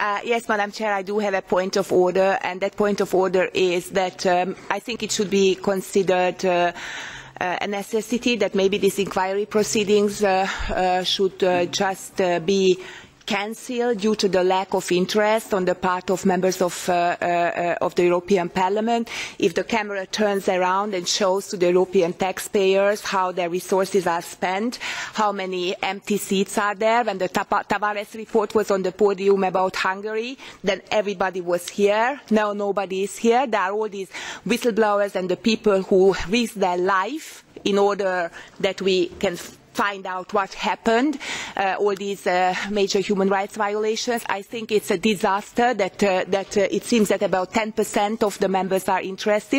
Uh, yes, Madam Chair, I do have a point of order, and that point of order is that um, I think it should be considered uh, uh, a necessity that maybe these inquiry proceedings uh, uh, should uh, just be cancelled due to the lack of interest on the part of members of, uh, uh, of the European Parliament. If the camera turns around and shows to the European taxpayers how their resources are spent, how many empty seats are there, when the Tavares report was on the podium about Hungary, then everybody was here. Now nobody is here. There are all these whistleblowers and the people who risk their life in order that we can find out what happened, uh, all these uh, major human rights violations. I think it's a disaster that, uh, that uh, it seems that about 10% of the members are interested.